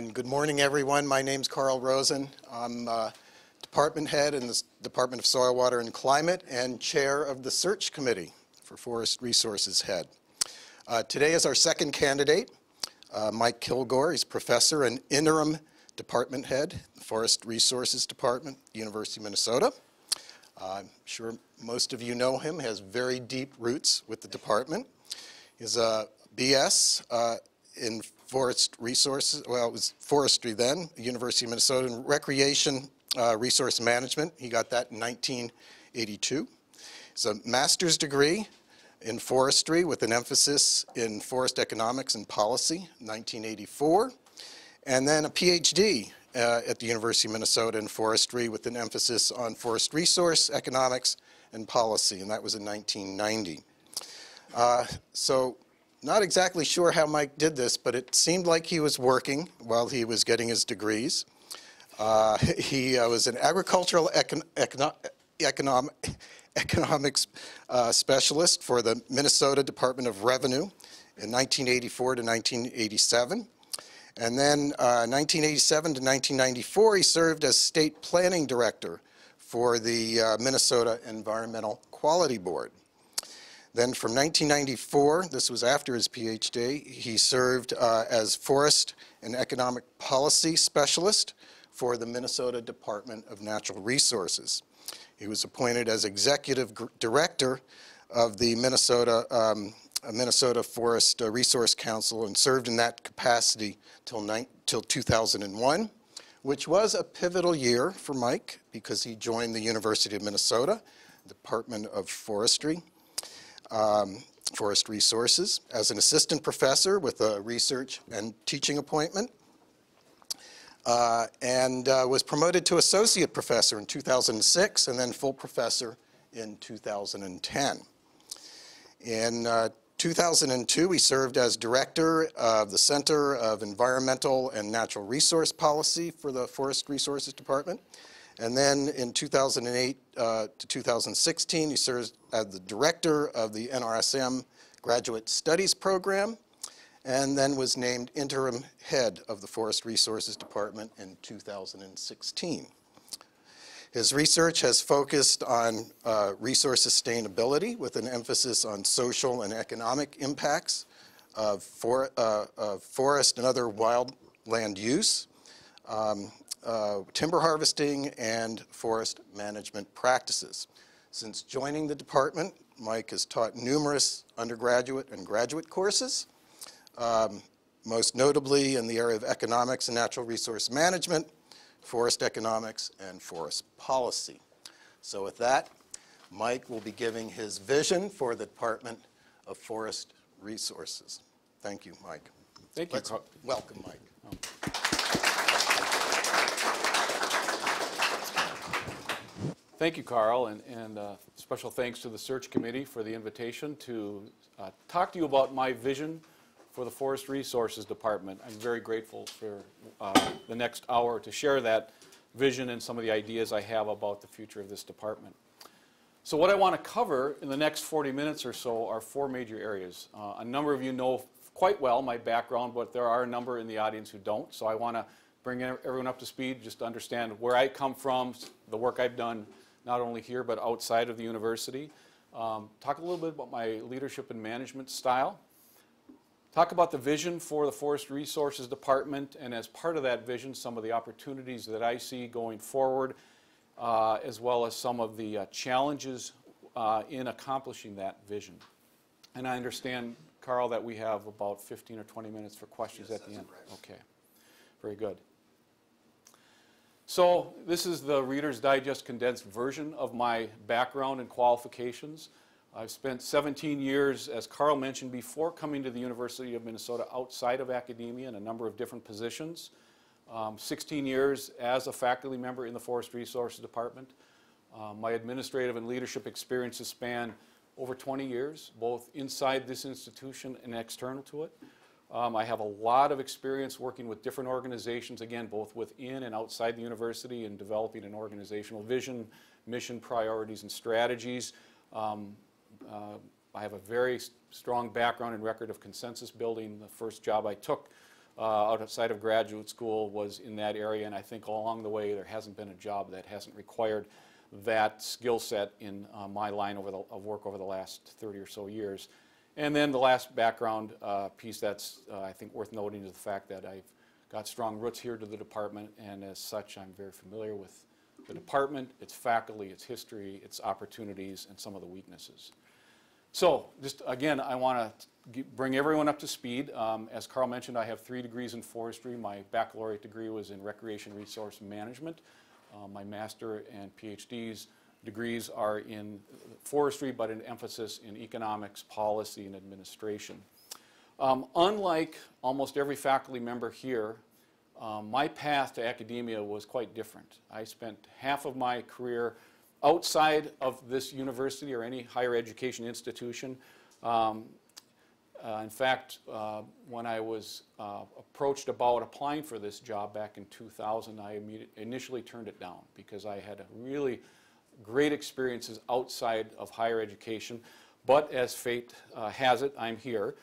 And good morning, everyone. My name's Carl Rosen. I'm uh, department head in the Department of Soil, Water, and Climate and chair of the search committee for Forest Resources Head. Uh, today is our second candidate, uh, Mike Kilgore. He's professor and interim department head, Forest Resources Department, University of Minnesota. I'm sure most of you know him, has very deep roots with the department. He's a BS uh, in forest resources, well, it was forestry then, University of Minnesota, and recreation uh, resource management. He got that in 1982. It's a master's degree in forestry with an emphasis in forest economics and policy, 1984. And then a PhD uh, at the University of Minnesota in forestry with an emphasis on forest resource economics and policy, and that was in 1990. Uh, so not exactly sure how Mike did this, but it seemed like he was working while he was getting his degrees. Uh, he uh, was an agricultural econ econo economic, economics uh, specialist for the Minnesota Department of Revenue in 1984 to 1987. And then 1987 uh, to 1994, he served as state planning director for the uh, Minnesota Environmental Quality Board. Then from 1994, this was after his PhD, he served uh, as Forest and Economic Policy Specialist for the Minnesota Department of Natural Resources. He was appointed as Executive Director of the Minnesota, um, Minnesota Forest uh, Resource Council and served in that capacity till, till 2001, which was a pivotal year for Mike because he joined the University of Minnesota Department of Forestry um, forest resources as an assistant professor with a research and teaching appointment. Uh, and uh, was promoted to associate professor in 2006 and then full professor in 2010. In uh, 2002, he served as director of the Center of Environmental and Natural Resource Policy for the Forest Resources Department. And then in 2008 uh, to 2016, he served as the director of the NRSM Graduate Studies Program, and then was named interim head of the Forest Resources Department in 2016. His research has focused on uh, resource sustainability with an emphasis on social and economic impacts of, for, uh, of forest and other wildland use. Um, uh, timber harvesting and forest management practices. Since joining the department, Mike has taught numerous undergraduate and graduate courses, um, most notably in the area of economics and natural resource management, forest economics, and forest policy. So with that, Mike will be giving his vision for the Department of Forest Resources. Thank you, Mike. Thank you. Welcome Mike. Oh. Thank you, Carl, and, and uh, special thanks to the search committee for the invitation to uh, talk to you about my vision for the Forest Resources Department. I'm very grateful for uh, the next hour to share that vision and some of the ideas I have about the future of this department. So what I want to cover in the next 40 minutes or so are four major areas. Uh, a number of you know quite well my background, but there are a number in the audience who don't. So I want to bring everyone up to speed just to understand where I come from, the work I've done, not only here but outside of the university. Um, talk a little bit about my leadership and management style. Talk about the vision for the Forest Resources Department and as part of that vision some of the opportunities that I see going forward uh, as well as some of the uh, challenges uh, in accomplishing that vision. And I understand, Carl, that we have about 15 or 20 minutes for questions yes, at the end. Correct. Okay, very good. So this is the Reader's Digest condensed version of my background and qualifications. I've spent 17 years, as Carl mentioned before, coming to the University of Minnesota outside of academia in a number of different positions. Um, 16 years as a faculty member in the Forest Resources Department. Um, my administrative and leadership experiences span over 20 years, both inside this institution and external to it. Um, I have a lot of experience working with different organizations, again, both within and outside the university in developing an organizational vision, mission priorities, and strategies. Um, uh, I have a very strong background and record of consensus building. The first job I took uh, outside of graduate school was in that area, and I think along the way there hasn't been a job that hasn't required that skill set in uh, my line the, of work over the last 30 or so years. And then the last background uh, piece that's uh, I think worth noting is the fact that I've got strong roots here to the department, and as such, I'm very familiar with the department, its faculty, its history, its opportunities, and some of the weaknesses. So, just again, I want to bring everyone up to speed. Um, as Carl mentioned, I have three degrees in forestry. My baccalaureate degree was in recreation resource management. Uh, my master and PhD's degrees are in forestry, but an emphasis in economics, policy, and administration. Um, unlike almost every faculty member here, um, my path to academia was quite different. I spent half of my career outside of this university or any higher education institution. Um, uh, in fact, uh, when I was uh, approached about applying for this job back in 2000, I initially turned it down because I had a really great experiences outside of higher education. But as fate uh, has it, I'm here.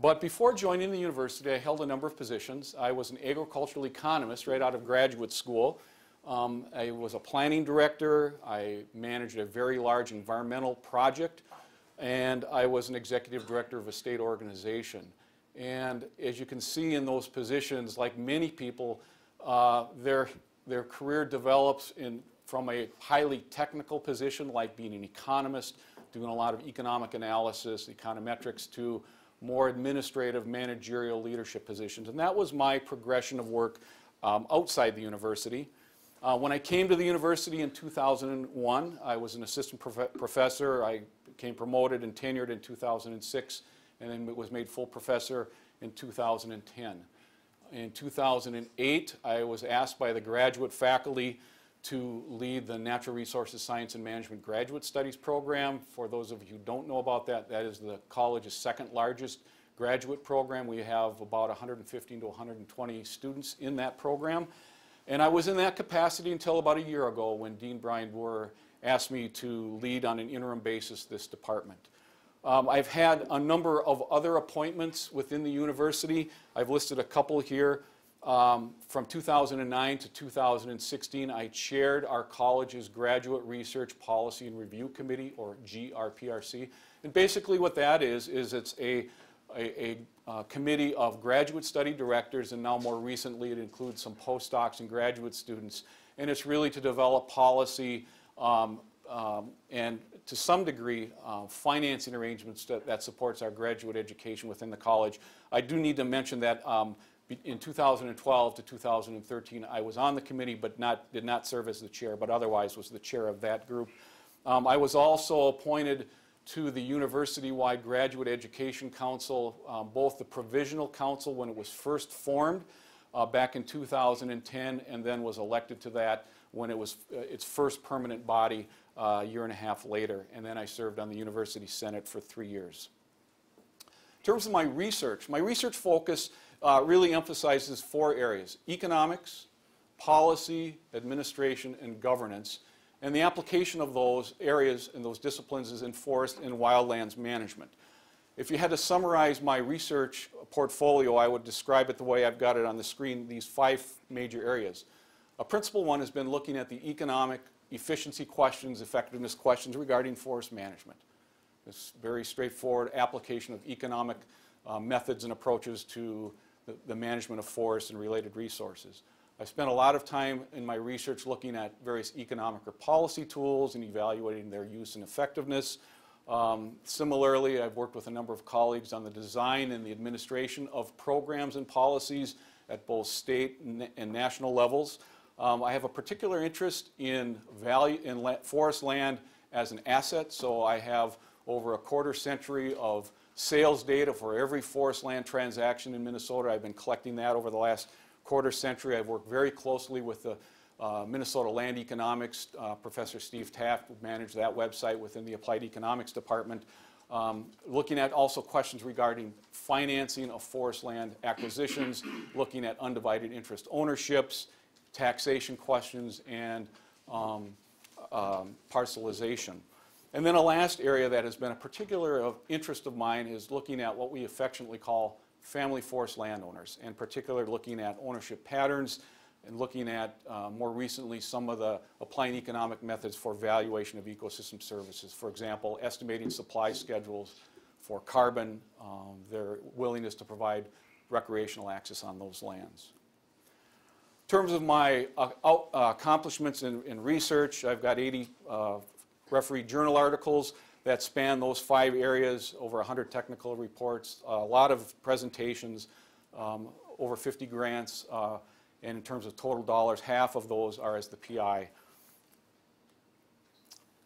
But before joining the university, I held a number of positions. I was an agricultural economist right out of graduate school. Um, I was a planning director. I managed a very large environmental project. And I was an executive director of a state organization. And as you can see in those positions, like many people, uh, their, their career develops in, from a highly technical position, like being an economist, doing a lot of economic analysis, econometrics, to more administrative, managerial leadership positions. And that was my progression of work um, outside the university. Uh, when I came to the university in 2001, I was an assistant prof professor. I became promoted and tenured in 2006, and then was made full professor in 2010. In 2008, I was asked by the graduate faculty to lead the Natural Resources Science and Management Graduate Studies program. For those of you who don't know about that, that is the college's second largest graduate program. We have about 115 to 120 students in that program. And I was in that capacity until about a year ago when Dean Brian Buhr asked me to lead on an interim basis this department. Um, I've had a number of other appointments within the university. I've listed a couple here. Um, from 2009 to 2016, I chaired our college's Graduate Research Policy and Review Committee, or GRPRC. And basically what that is, is it's a, a, a uh, committee of graduate study directors, and now more recently it includes some postdocs and graduate students. And it's really to develop policy um, um, and to some degree uh, financing arrangements that, that, supports our graduate education within the college. I do need to mention that um, in 2012 to 2013, I was on the committee but not, did not serve as the chair, but otherwise was the chair of that group. Um, I was also appointed to the University-wide Graduate Education Council, um, both the Provisional Council when it was first formed uh, back in 2010 and then was elected to that when it was uh, its first permanent body uh, a year and a half later. And then I served on the University Senate for three years. In terms of my research, my research focus uh, really emphasizes four areas, economics, policy, administration, and governance. And the application of those areas and those disciplines is in forest and wildlands management. If you had to summarize my research portfolio, I would describe it the way I've got it on the screen, these five major areas. A principal one has been looking at the economic efficiency questions, effectiveness questions regarding forest management. This very straightforward application of economic uh, methods and approaches to the, the management of forests and related resources. I spent a lot of time in my research looking at various economic or policy tools and evaluating their use and effectiveness. Um, similarly, I've worked with a number of colleagues on the design and the administration of programs and policies at both state and national levels. Um, I have a particular interest in value in la forest land as an asset, so I have over a quarter century of sales data for every forest land transaction in Minnesota. I've been collecting that over the last quarter century. I've worked very closely with the uh, Minnesota Land Economics. Uh, Professor Steve Taff who managed that website within the Applied Economics Department. Um, looking at also questions regarding financing of forest land acquisitions, looking at undivided interest ownerships, taxation questions, and um, um, parcelization. And then a last area that has been a particular of interest of mine is looking at what we affectionately call family forest landowners, and particularly looking at ownership patterns and looking at, uh, more recently, some of the applying economic methods for valuation of ecosystem services. For example, estimating supply schedules for carbon, um, their willingness to provide recreational access on those lands. In terms of my uh, uh, accomplishments in, in research, I've got 80 uh, referee journal articles that span those five areas, over 100 technical reports, a lot of presentations, um, over 50 grants, uh, and in terms of total dollars, half of those are as the PI.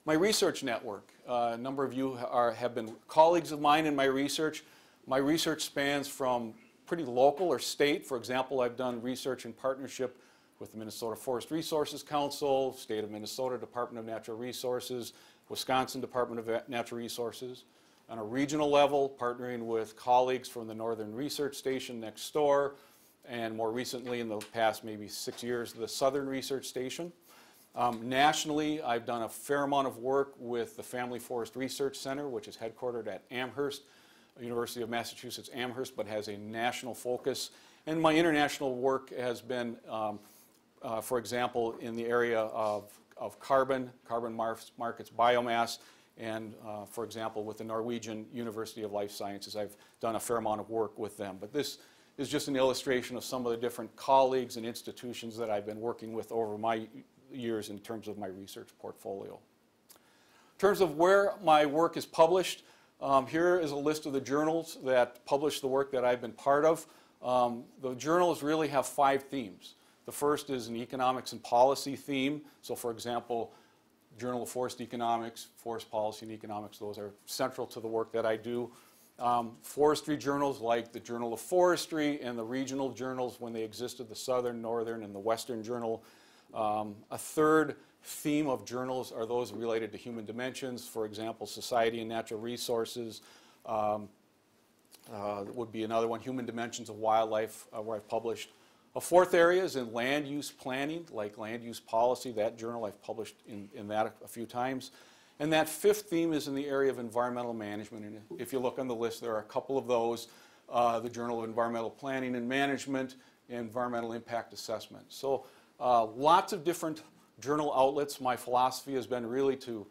My research network, uh, a number of you are, have been colleagues of mine in my research. My research spans from pretty local or state. For example, I've done research in partnership with the Minnesota Forest Resources Council, State of Minnesota Department of Natural Resources, Wisconsin Department of Natural Resources. On a regional level, partnering with colleagues from the Northern Research Station next door, and more recently, in the past maybe six years, the Southern Research Station. Um, nationally, I've done a fair amount of work with the Family Forest Research Center, which is headquartered at Amherst, University of Massachusetts Amherst, but has a national focus. And my international work has been, um, uh, for example, in the area of, of carbon, carbon mar- markets, biomass, and uh, for example, with the Norwegian University of Life Sciences, I've done a fair amount of work with them. But this is just an illustration of some of the different colleagues and institutions that I've been working with over my years in terms of my research portfolio. In terms of where my work is published, um, here is a list of the journals that publish the work that I've been part of. Um, the journals really have five themes. The first is an economics and policy theme. So, for example, Journal of Forest Economics, Forest Policy and Economics, those are central to the work that I do. Um, forestry journals like the Journal of Forestry and the regional journals when they existed, the Southern, Northern, and the Western Journal. Um, a third theme of journals are those related to human dimensions, for example, society and natural resources. Um, uh, would be another one, Human Dimensions of Wildlife, uh, where I've published. A fourth area is in land use planning, like land use policy. That journal I've published in, in that a, a few times. And that fifth theme is in the area of environmental management. And if you look on the list, there are a couple of those uh, the Journal of Environmental Planning and Management, Environmental Impact Assessment. So, uh, lots of different journal outlets. My philosophy has been really to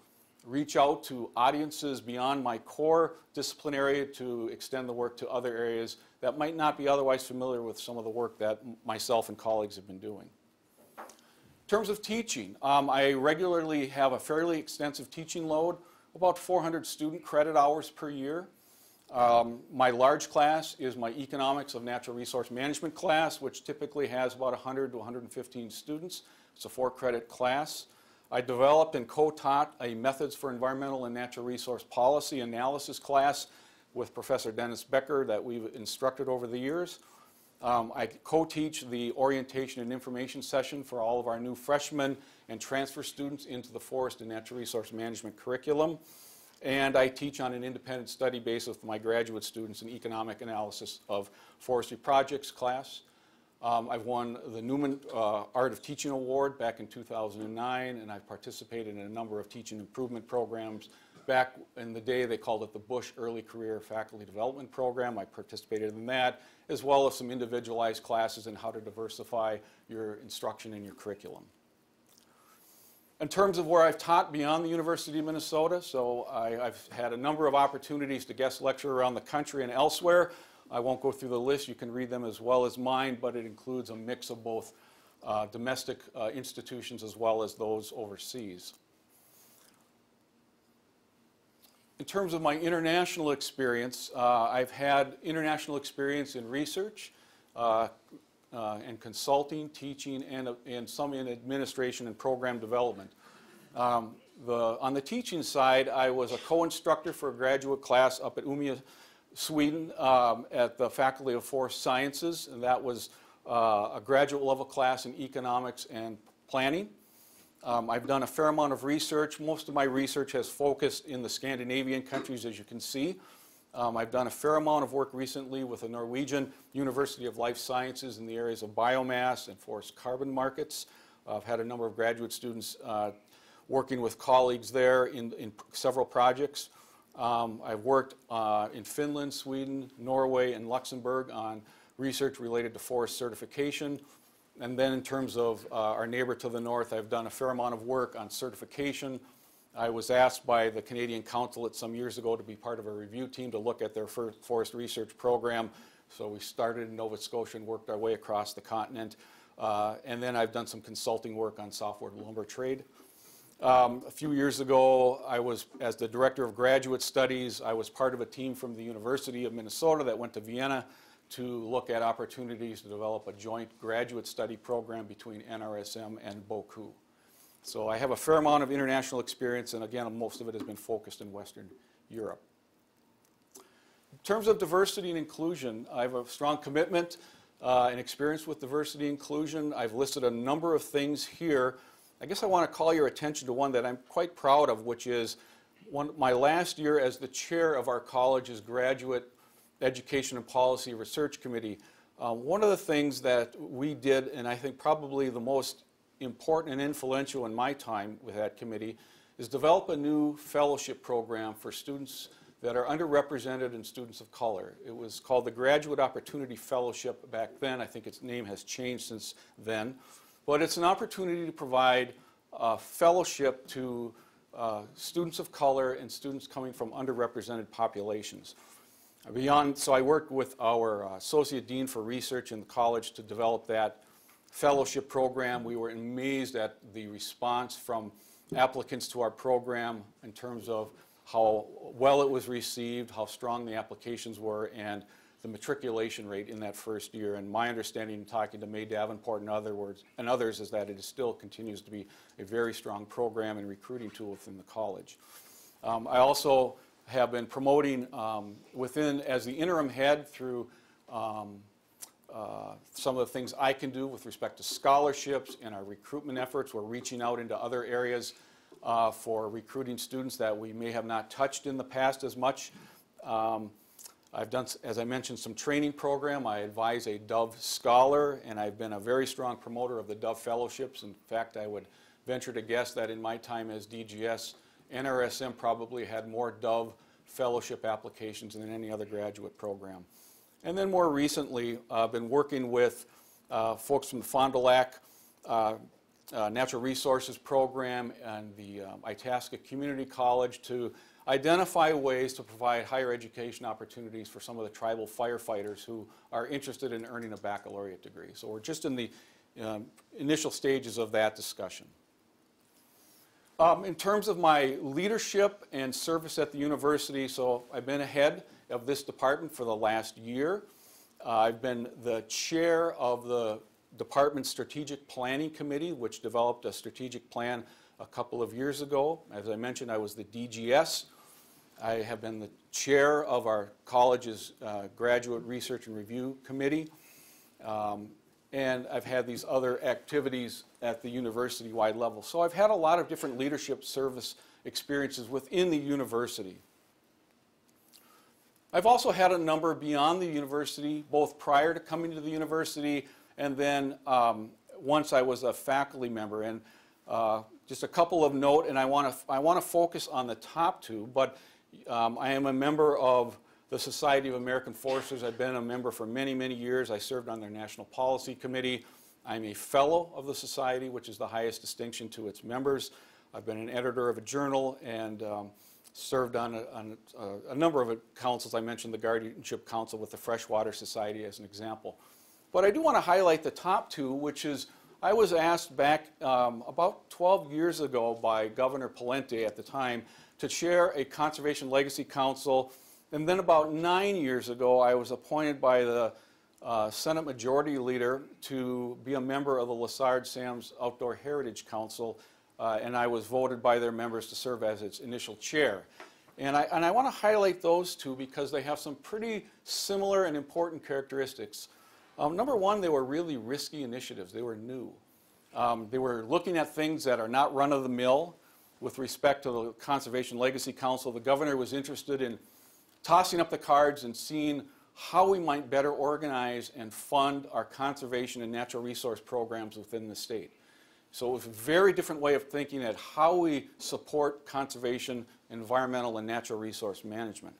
reach out to audiences beyond my core discipline area to extend the work to other areas that might not be otherwise familiar with some of the work that myself and colleagues have been doing. In terms of teaching, um, I regularly have a fairly extensive teaching load, about 400 student credit hours per year. Um, my large class is my Economics of Natural Resource Management class, which typically has about 100 to 115 students. It's a four credit class. I developed and co-taught a Methods for Environmental and Natural Resource Policy Analysis class with Professor Dennis Becker that we've instructed over the years. Um, I co-teach the orientation and information session for all of our new freshmen and transfer students into the Forest and Natural Resource Management curriculum. And I teach on an independent study basis with my graduate students an economic analysis of forestry projects class. Um, I've won the Newman uh, Art of Teaching Award back in 2009, and I've participated in a number of teaching improvement programs. Back in the day, they called it the Bush Early Career Faculty Development Program. I participated in that, as well as some individualized classes in how to diversify your instruction and your curriculum. In terms of where I've taught beyond the University of Minnesota, so I, have had a number of opportunities to guest lecture around the country and elsewhere. I won't go through the list, you can read them as well as mine, but it includes a mix of both uh, domestic uh, institutions as well as those overseas. In terms of my international experience, uh, I've had international experience in research uh, uh, and consulting, teaching, and, and some in administration and program development. Um, the, on the teaching side, I was a co-instructor for a graduate class up at Umeå Sweden um, at the Faculty of Forest Sciences, and that was uh, a graduate level class in economics and planning. Um, I've done a fair amount of research. Most of my research has focused in the Scandinavian countries, as you can see. Um, I've done a fair amount of work recently with the Norwegian University of Life Sciences in the areas of biomass and forest carbon markets. Uh, I've had a number of graduate students uh, working with colleagues there in, in several projects. Um, I've worked uh, in Finland, Sweden, Norway, and Luxembourg on research related to forest certification. And then in terms of uh, our neighbor to the north, I've done a fair amount of work on certification. I was asked by the Canadian Consulate some years ago to be part of a review team to look at their forest research program. So we started in Nova Scotia and worked our way across the continent. Uh, and then I've done some consulting work on softwood lumber trade. Um, a few years ago, I was, as the director of graduate studies, I was part of a team from the University of Minnesota that went to Vienna to look at opportunities to develop a joint graduate study program between NRSM and BOKU. So I have a fair amount of international experience, and again, most of it has been focused in Western Europe. In terms of diversity and inclusion, I have a strong commitment uh, and experience with diversity and inclusion. I've listed a number of things here. I guess I want to call your attention to one that I'm quite proud of, which is one, my last year as the chair of our college's graduate education and policy research committee. Uh, one of the things that we did, and I think probably the most important and influential in my time with that committee, is develop a new fellowship program for students that are underrepresented and students of color. It was called the Graduate Opportunity Fellowship back then. I think its name has changed since then. But it's an opportunity to provide a fellowship to uh, students of color and students coming from underrepresented populations. Beyond, so I worked with our uh, Associate Dean for Research in the college to develop that fellowship program. We were amazed at the response from applicants to our program in terms of how well it was received, how strong the applications were, and the matriculation rate in that first year. And my understanding, talking to Mae Davenport and, other words, and others, is that it still continues to be a very strong program and recruiting tool within the college. Um, I also have been promoting um, within, as the interim head, through um, uh, some of the things I can do with respect to scholarships and our recruitment efforts. We're reaching out into other areas uh, for recruiting students that we may have not touched in the past as much. Um, I've done, as I mentioned, some training program. I advise a Dove Scholar, and I've been a very strong promoter of the Dove Fellowships. In fact, I would venture to guess that in my time as DGS, NRSM probably had more Dove Fellowship applications than any other graduate program. And then more recently, I've been working with uh, folks from the Fond du Lac uh, uh, Natural Resources Program and the um, Itasca Community College to identify ways to provide higher education opportunities for some of the tribal firefighters who are interested in earning a baccalaureate degree. So we're just in the um, initial stages of that discussion. Um, in terms of my leadership and service at the university, so I've been ahead of this department for the last year. Uh, I've been the chair of the department's strategic planning committee, which developed a strategic plan a couple of years ago. As I mentioned, I was the DGS. I have been the chair of our college's uh, graduate research and review committee. Um, and I've had these other activities at the university-wide level. So I've had a lot of different leadership service experiences within the university. I've also had a number beyond the university, both prior to coming to the university and then um, once I was a faculty member. And uh, just a couple of note, and I want to I want to focus on the top two, but um, I am a member of the Society of American Foresters. I've been a member for many, many years. I served on their National Policy Committee. I'm a fellow of the Society, which is the highest distinction to its members. I've been an editor of a journal and um, served on, a, on a, a, number of councils. I mentioned the Guardianship Council with the Freshwater Society as an example. But I do want to highlight the top two, which is I was asked back um, about 12 years ago by Governor Pawlenty at the time to chair a Conservation Legacy Council. And then about nine years ago, I was appointed by the uh, Senate Majority Leader to be a member of the Lessard-Sams Outdoor Heritage Council, uh, and I was voted by their members to serve as its initial chair. And I, and I want to highlight those two because they have some pretty similar and important characteristics. Um, number one, they were really risky initiatives. They were new. Um, they were looking at things that are not run of the mill with respect to the Conservation Legacy Council. The governor was interested in tossing up the cards and seeing how we might better organize and fund our conservation and natural resource programs within the state. So it was a very different way of thinking at how we support conservation, environmental, and natural resource management.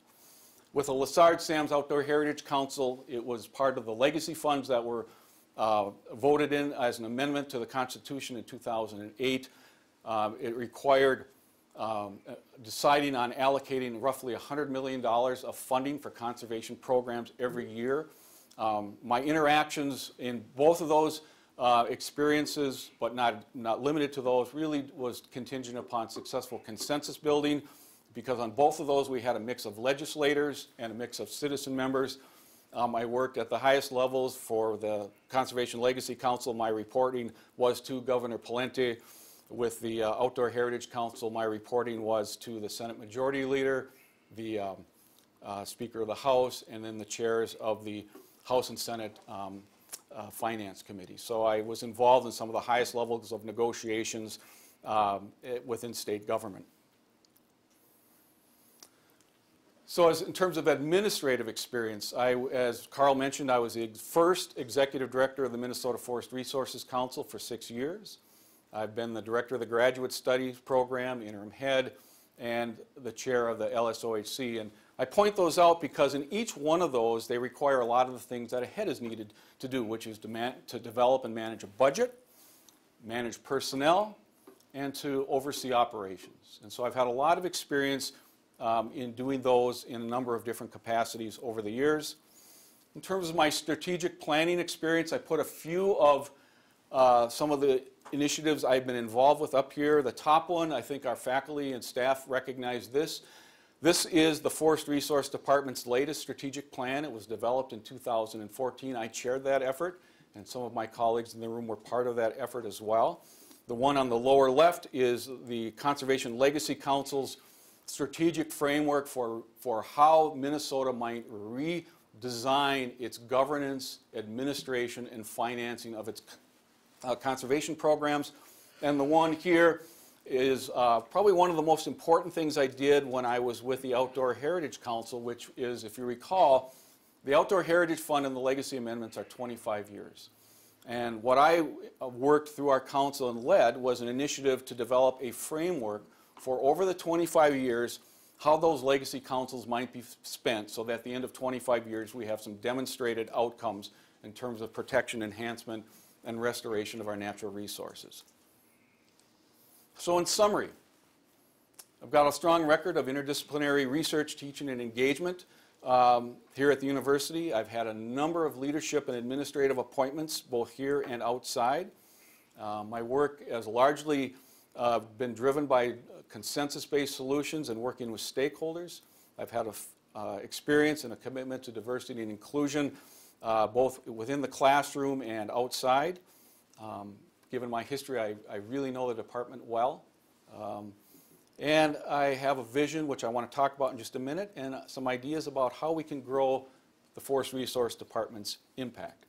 With the Lessard-Sams Outdoor Heritage Council, it was part of the legacy funds that were uh, voted in as an amendment to the Constitution in 2008. Um, It required um, uh, deciding on allocating roughly $100 million of funding for conservation programs every year. Um, My interactions in both of those uh, experiences, but not, not limited to those, really was contingent upon successful consensus building, because on both of those, we had a mix of legislators and a mix of citizen members. Um, I worked at the highest levels for the Conservation Legacy Council. My reporting was to Governor Pawlenty. With the uh, Outdoor Heritage Council, my reporting was to the Senate Majority Leader, the um, uh, Speaker of the House, and then the chairs of the House and Senate um, uh, Finance Committee. So I was involved in some of the highest levels of negotiations um, eh, within state government. So as, in terms of administrative experience, I, as Carl mentioned, I was the first executive director of the Minnesota Forest Resources Council for six years. I've been the director of the Graduate Studies Program, interim head, and the chair of the LSOHC. And I point those out because in each one of those, they require a lot of the things that a head is needed to do, which is to, to develop and manage a budget, manage personnel, and to oversee operations. And so I've had a lot of experience um, in doing those in a number of different capacities over the years. In terms of my strategic planning experience, I put a few of uh, some of the initiatives I've been involved with up here. The top one, I think our faculty and staff recognize this. This is the Forest Resource Department's latest strategic plan. It was developed in 2014. I chaired that effort, and some of my colleagues in the room were part of that effort as well. The one on the lower left is the Conservation Legacy Council's strategic framework for, for how Minnesota might redesign its governance, administration, and financing of its uh, conservation programs. And the one here is uh, probably one of the most important things I did when I was with the Outdoor Heritage Council, which is, if you recall, the Outdoor Heritage Fund and the Legacy Amendments are 25 years. And what I uh, worked through our council and led was an initiative to develop a framework for over the 25 years how those legacy councils might be spent so that at the end of 25 years we have some demonstrated outcomes in terms of protection, enhancement, and restoration of our natural resources. So in summary, I've got a strong record of interdisciplinary research, teaching, and engagement um, here at the university. I've had a number of leadership and administrative appointments, both here and outside. Uh, my work has largely uh, been driven by consensus-based solutions and working with stakeholders. I've had a, uh, experience and a commitment to diversity and inclusion, uh, both within the classroom and outside. Um, given my history, I, I, really know the department well. Um, and I have a vision, which I want to talk about in just a minute, and some ideas about how we can grow the Forest Resource Department's impact.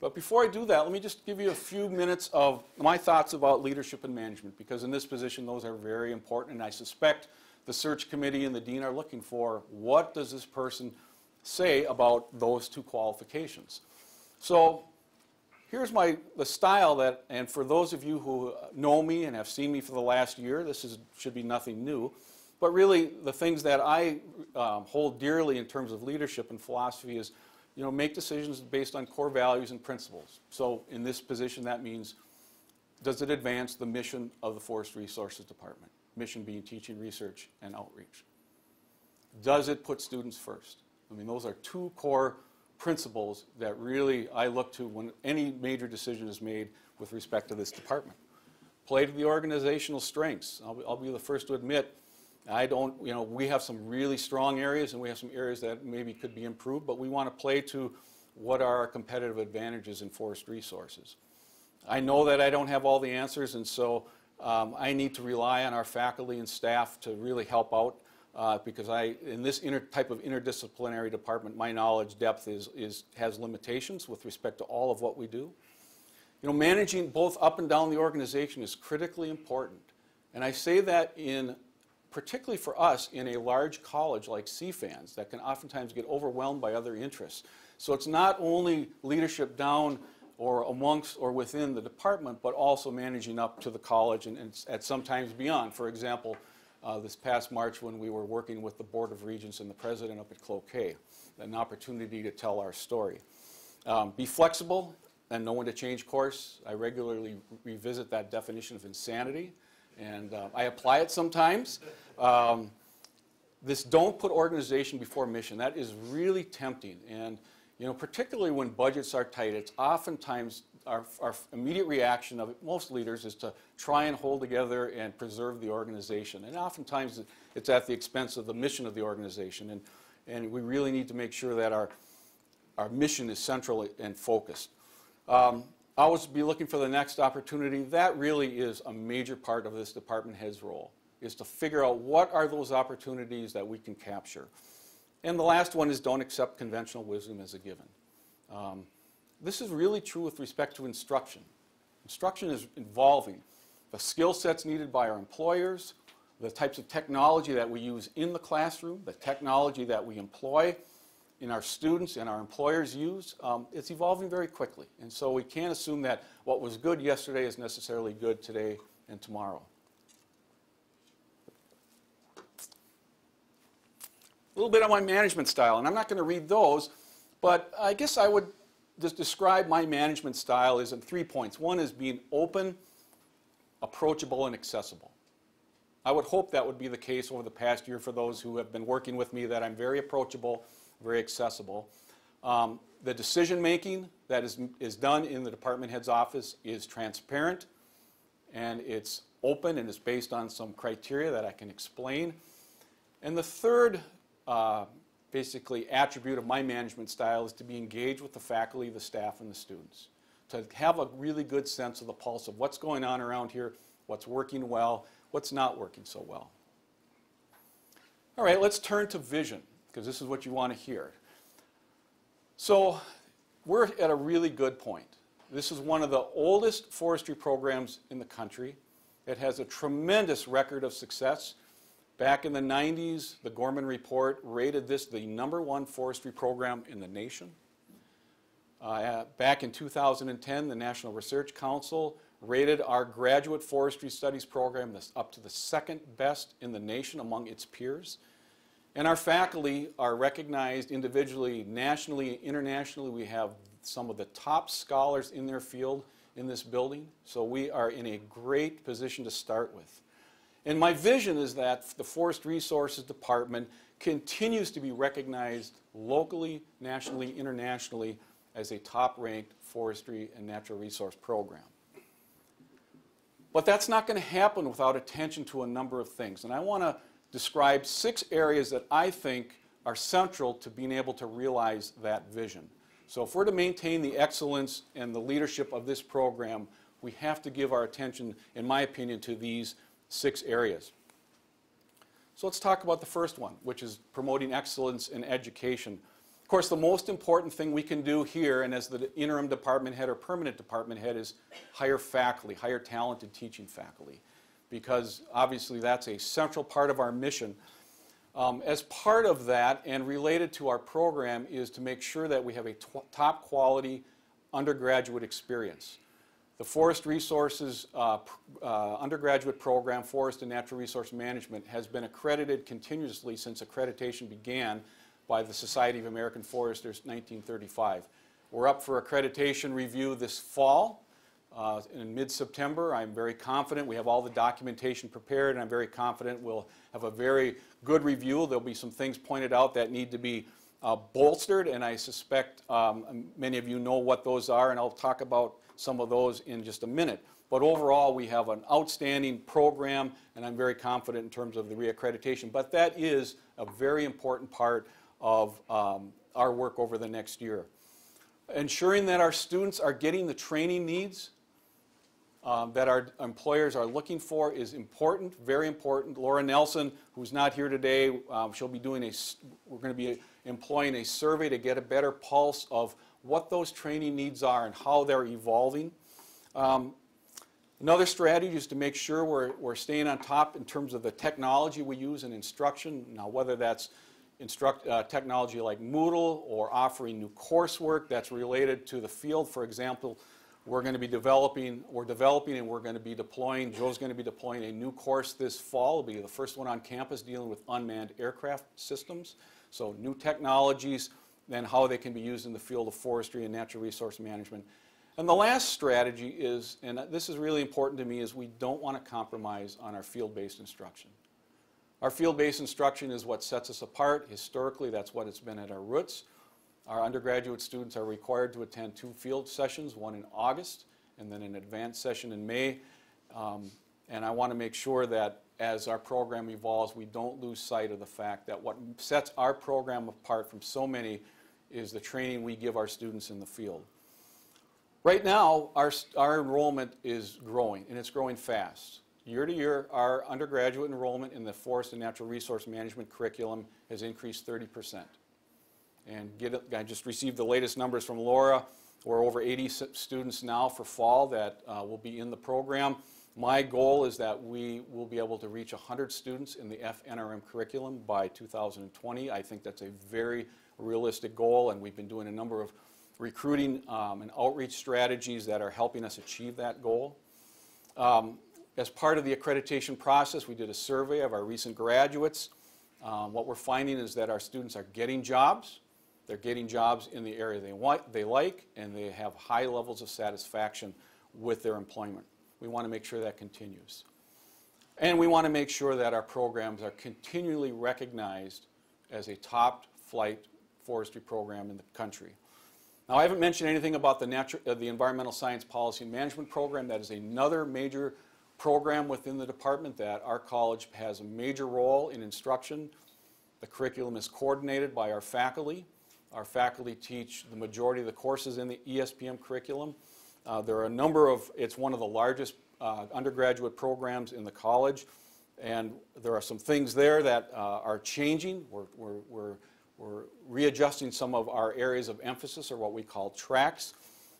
But before I do that, let me just give you a few minutes of my thoughts about leadership and management, because in this position, those are very important, and I suspect the search committee and the dean are looking for what does this person say about those two qualifications. So here's my the style that, and for those of you who know me and have seen me for the last year, this is, should be nothing new. But really, the things that I um, hold dearly in terms of leadership and philosophy is you know, make decisions based on core values and principles. So in this position, that means, does it advance the mission of the Forest Resources Department? Mission being teaching, research, and outreach. Does it put students first? I mean, those are two core principles that really I look to when any major decision is made with respect to this department. Play to the organizational strengths. I'll be, I'll be the first to admit I don't, you know, we have some really strong areas and we have some areas that maybe could be improved, but we want to play to what are our competitive advantages in forest resources. I know that I don't have all the answers, and so um, I need to rely on our faculty and staff to really help out uh, because I, in this type of interdisciplinary department, my knowledge depth is, is, has limitations with respect to all of what we do. You know, managing both up and down the organization is critically important. And I say that in particularly for us in a large college like CFANS that can oftentimes get overwhelmed by other interests. So it's not only leadership down or amongst or within the department, but also managing up to the college and, and at sometimes beyond. For example, uh, this past March when we were working with the Board of Regents and the president up at Cloquet, an opportunity to tell our story. Um, be flexible and know when to change course. I regularly revisit that definition of insanity, and uh, I apply it sometimes. Um, this don't put organization before mission, that is really tempting. And you know, particularly when budgets are tight, it's oftentimes our, our immediate reaction of most leaders is to try and hold together and preserve the organization. And oftentimes it's at the expense of the mission of the organization. And, and we really need to make sure that our, our mission is central and focused. Um, always be looking for the next opportunity. That really is a major part of this department head's role, is to figure out what are those opportunities that we can capture. And the last one is don't accept conventional wisdom as a given. Um, this is really true with respect to instruction. Instruction is involving the skill sets needed by our employers, the types of technology that we use in the classroom, the technology that we employ in our students and our employers use. Um, it's evolving very quickly. And so we can't assume that what was good yesterday is necessarily good today and tomorrow. A little bit on my management style, and I'm not going to read those, but I guess I would just describe my management style is in three points. One is being open, approachable, and accessible. I would hope that would be the case over the past year for those who have been working with me, that I'm very approachable, very accessible. Um, the decision making that is, is done in the department head's office is transparent and it's open and it's based on some criteria that I can explain. And the third uh, basically attribute of my management style is to be engaged with the faculty, the staff, and the students. To have a really good sense of the pulse of what's going on around here, what's working well, what's not working so well. All right, let's turn to vision, because this is what you want to hear. So we're at a really good point. This is one of the oldest forestry programs in the country. It has a tremendous record of success. Back in the 90s, the Gourman Report rated this the number one forestry program in the nation. Uh, back in 2010, the National Research Council rated our graduate forestry studies program up to the second best in the nation among its peers. And our faculty are recognized individually, nationally, internationally. We have some of the top scholars in their field in this building, so we are in a great position to start with. And my vision is that the Forest Resources Department continues to be recognized locally, nationally, internationally as a top-ranked forestry and natural resource program. But that's not going to happen without attention to a number of things. And I want to describe six areas that I think are central to being able to realize that vision. So if we're to maintain the excellence and the leadership of this program, we have to give our attention, in my opinion, to these six areas. So let's talk about the first one, which is promoting excellence in education. Of course, the most important thing we can do here, and as the interim department head or permanent department head, is hire faculty, hire talented teaching faculty, because obviously that's a central part of our mission. Um, as part of that, and related to our program, is to make sure that we have a top quality undergraduate experience. The Forest Resources uh, uh, undergraduate program, Forest and Natural Resource Management, has been accredited continuously since accreditation began by the Society of American Foresters 1935. We're up for accreditation review this fall. Uh, in mid-September, I'm very confident we have all the documentation prepared, and I'm very confident we'll have a very good review. There'll be some things pointed out that need to be uh, bolstered, and I suspect um, many of you know what those are, and I'll talk about some of those in just a minute. But overall, we have an outstanding program, and I'm very confident in terms of the reaccreditation. But that is a very important part of um, our work over the next year. Ensuring that our students are getting the training needs um, that our employers are looking for is important, very important. Laura Nelson, who's not here today, um, she'll be doing a, we're going to be employing a survey to get a better pulse of what those training needs are and how they're evolving. Um, another strategy is to make sure we're, we're staying on top in terms of the technology we use in instruction. Now, whether that's instruct, uh, technology like Moodle or offering new coursework that's related to the field. For example, we're going to be developing, we're developing and we're going to be deploying, Joe's going to be deploying a new course this fall. It'll be the first one on campus dealing with unmanned aircraft systems. So new technologies and how they can be used in the field of forestry and natural resource management. And the last strategy is, and this is really important to me, is we don't want to compromise on our field-based instruction. Our field-based instruction is what sets us apart. Historically, that's what it's been at our roots. Our undergraduate students are required to attend two field sessions, one in August and then an advanced session in May. Um, and I want to make sure that as our program evolves, we don't lose sight of the fact that what sets our program apart from so many is the training we give our students in the field. Right now, our, our enrollment is growing, and it's growing fast. Year to year, our undergraduate enrollment in the Forest and Natural Resource Management curriculum has increased 30%. And get, I just received the latest numbers from Laura. We're over 80 students now for fall that uh, will be in the program. My goal is that we will be able to reach 100 students in the FNRM curriculum by 2020. I think that's a very realistic goal, and we've been doing a number of recruiting um, and outreach strategies that are helping us achieve that goal. Um, as part of the accreditation process, we did a survey of our recent graduates. Um, what we're finding is that our students are getting jobs. They're getting jobs in the area they, want, they like, and they have high levels of satisfaction with their employment. We want to make sure that continues. And we want to make sure that our programs are continually recognized as a top flight forestry program in the country. Now, I haven't mentioned anything about the, uh, the Environmental Science Policy and Management Program. That is another major program within the department that our college has a major role in instruction. The curriculum is coordinated by our faculty. Our faculty teach the majority of the courses in the ESPM curriculum. Uh, there are a number of, it's one of the largest uh, undergraduate programs in the college, and there are some things there that uh, are changing. We're, we're, we're, we're readjusting some of our areas of emphasis, or what we call tracks.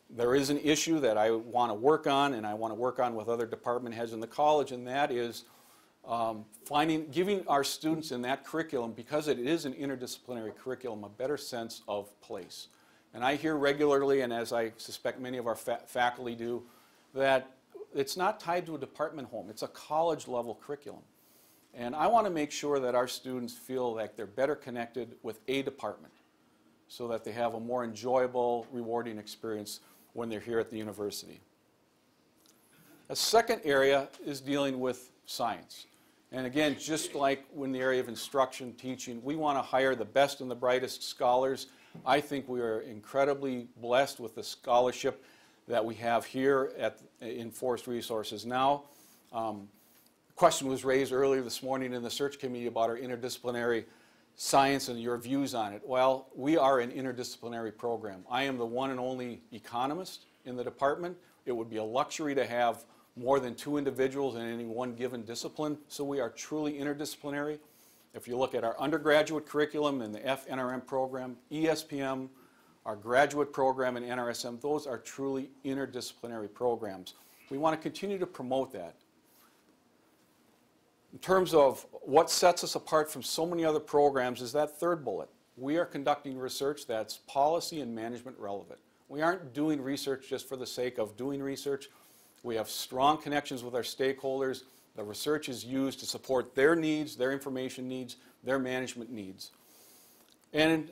There is an issue that I want to work on, and I want to work on with other department heads in the college, and that is um, finding, giving our students in that curriculum, because it is an interdisciplinary curriculum, a better sense of place. And I hear regularly, and as I suspect many of our fa faculty do, that it's not tied to a department home. It's a college level curriculum. And I want to make sure that our students feel like they're better connected with a department so that they have a more enjoyable, rewarding experience when they're here at the university. A second area is dealing with science. And again, just like in the area of instruction, teaching, we want to hire the best and the brightest scholars. I think we are incredibly blessed with the scholarship that we have here at, in Forest Resources now. Um, question was raised earlier this morning in the search committee about our interdisciplinary science and your views on it. Well, we are an interdisciplinary program. I am the one and only economist in the department. It would be a luxury to have more than two individuals in any one given discipline, so we are truly interdisciplinary. If you look at our undergraduate curriculum in the FNRM program, ESPM, our graduate program in NRSM, those are truly interdisciplinary programs. We want to continue to promote that. In terms of what sets us apart from so many other programs is that third bullet. We are conducting research that's policy and management relevant. We aren't doing research just for the sake of doing research. We have strong connections with our stakeholders. The research is used to support their needs, their information needs, their management needs. And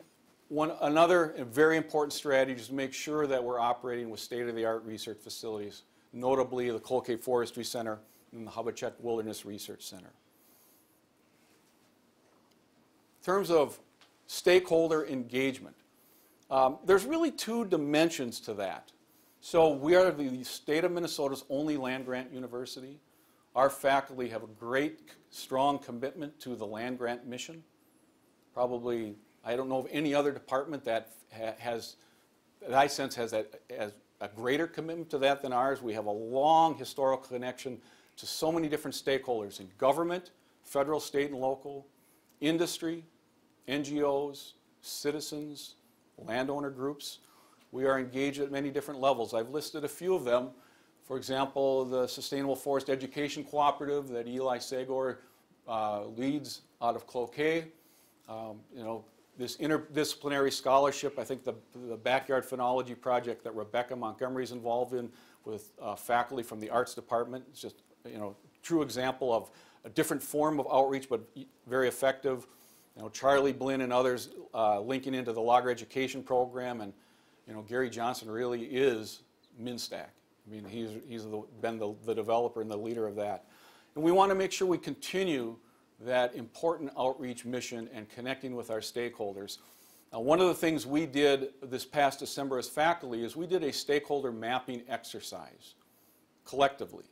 one, another very important strategy is to make sure that we're operating with state-of-the-art research facilities, notably the Cloquet Forestry Center and the Hubachek Wilderness Research Center. In terms of stakeholder engagement, um, there's really two dimensions to that. So we are the state of Minnesota's only land-grant university. Our faculty have a great, strong commitment to the land-grant mission. Probably, I don't know of any other department that has, that I sense has has a greater commitment to that than ours. We have a long historical connection to so many different stakeholders in government, federal, state, and local, industry, NGOs, citizens, landowner groups. We are engaged at many different levels. I've listed a few of them. For example, the Sustainable Forest Education Cooperative that Eli Sagor uh, leads out of Cloquet. Um, You know, this interdisciplinary scholarship, I think the the backyard phenology project that Rebecca Montgomery is involved in with uh, faculty from the arts department, is just, you know, true example of a different form of outreach, but very effective. You know, Charlie Blinn and others uh, linking into the Logger Education Program, and, you know, Gary Johnson really is MinStack. I mean, he's, he's the- been the, the developer and the leader of that. And we want to make sure we continue that important outreach mission and connecting with our stakeholders. Uh, one of the things we did this past December as faculty is we did a stakeholder mapping exercise collectively.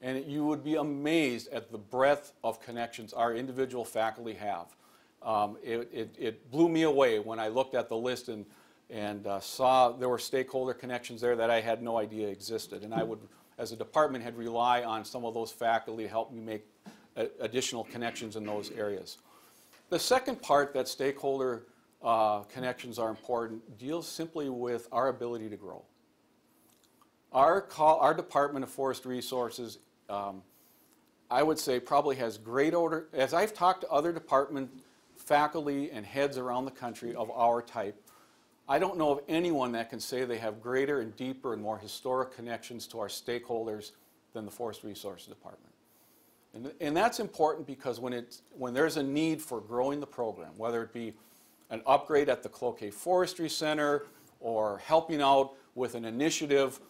And you would be amazed at the breadth of connections our individual faculty have. Um, it, it, it blew me away when I looked at the list and, and uh, saw there were stakeholder connections there that I had no idea existed. And I would, as a department head, rely on some of those faculty to help me make uh, additional connections in those areas. The second part that stakeholder uh, connections are important deals simply with our ability to grow. Our, call, our Department of Forest Resources, um, I would say, probably has great order. As I've talked to other department faculty and heads around the country of our type, I don't know of anyone that can say they have greater and deeper and more historic connections to our stakeholders than the Forest Resources Department. And, and that's important because when, it's, when there's a need for growing the program, whether it be an upgrade at the Cloquet Forestry Center or helping out with an initiative,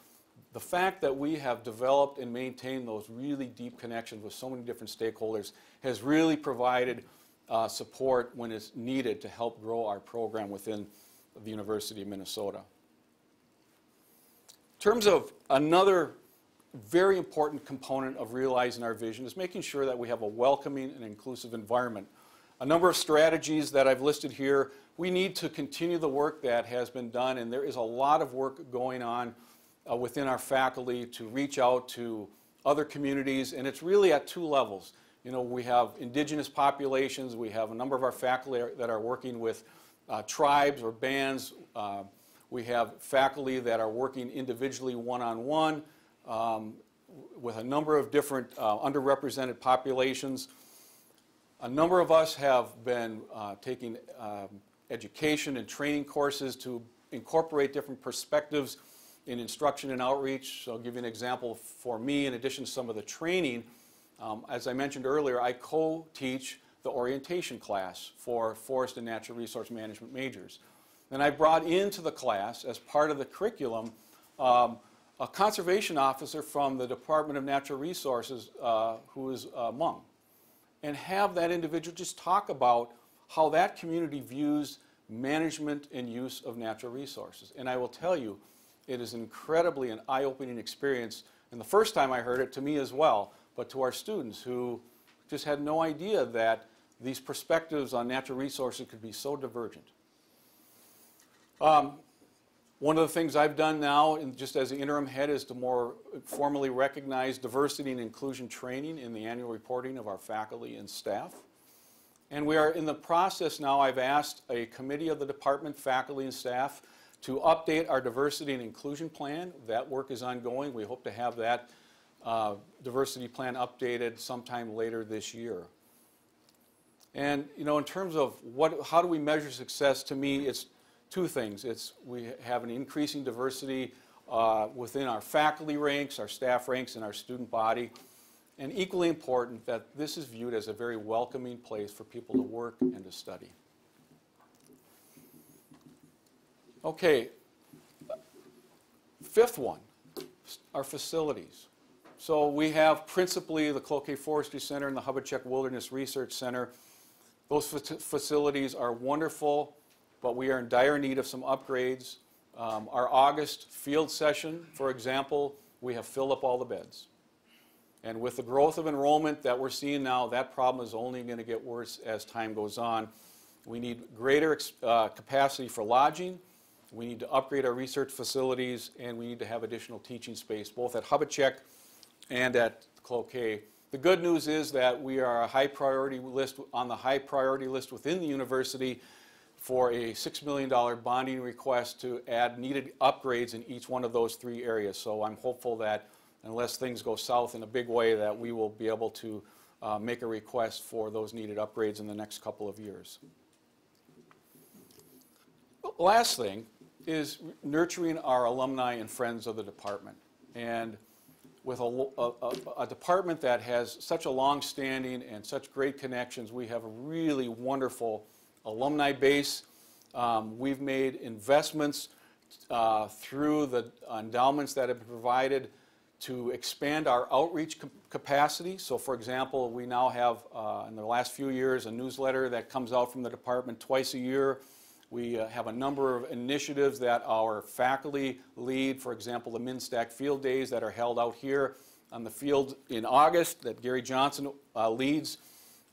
the fact that we have developed and maintained those really deep connections with so many different stakeholders has really provided uh, support when it's needed to help grow our program within the University of Minnesota. In terms of another very important component of realizing our vision is making sure that we have a welcoming and inclusive environment. A number of strategies that I've listed here. We need to continue the work that has been done, and there is a lot of work going on uh, within our faculty to reach out to other communities, and it's really at two levels. You know, we have indigenous populations, we have a number of our faculty that are working with uh, tribes or bands, uh, we have faculty that are working individually one-on-one um, with a number of different uh, underrepresented populations. A number of us have been uh, taking um, education and training courses to incorporate different perspectives in instruction and outreach. So I'll give you an example for me, in addition to some of the training. Um, as I mentioned earlier, I co-teach the orientation class for forest and natural resource management majors. And I brought into the class, as part of the curriculum, um, a conservation officer from the Department of Natural Resources uh, who is uh, Hmong, and have that individual just talk about how that community views management and use of natural resources. And I will tell you, it is incredibly an eye-opening experience, and the first time I heard it to me as well, but to our students who just had no idea that these perspectives on natural resources could be so divergent. Um, one of the things I've done now, just as the interim head, is to more formally recognize diversity and inclusion training in the annual reporting of our faculty and staff. And we are in the process now, I've asked a committee of the department, faculty and staff, to update our diversity and inclusion plan. That work is ongoing. We hope to have that uh, diversity plan updated sometime later this year. And, you know, in terms of what, how do we measure success, to me, it's two things. It's we have an increasing diversity uh, within our faculty ranks, our staff ranks, and our student body. And equally important, that this is viewed as a very welcoming place for people to work and to study. Okay, fifth one, our facilities. So we have principally the Cloquet Forestry Center and the Hubachek Wilderness Research Center. Those facilities are wonderful, but we are in dire need of some upgrades. Um, Our August field session, for example, we have filled up all the beds. And with the growth of enrollment that we're seeing now, that problem is only going to get worse as time goes on. We need greater uh, capacity for lodging, we need to upgrade our research facilities, and we need to have additional teaching space, both at Hubachek and at Cloquet. The good news is that we are a high priority list, on the high priority list within the university for a $6 million bonding request to add needed upgrades in each one of those three areas. So I'm hopeful that unless things go south in a big way, that we will be able to uh, make a request for those needed upgrades in the next couple of years. last thing is nurturing our alumni and friends of the department. And with a, a- a- department that has such a long-standing and such great connections, we have a really wonderful alumni base. Um, We've made investments uh, through the endowments that have been provided to expand our outreach cap- capacity. So for example, we now have, uh, in the last few years, a newsletter that comes out from the department twice a year. We uh, have a number of initiatives that our faculty lead, for example, the MinStack Field Days that are held out here on the field in August that Gary Johnson uh, leads.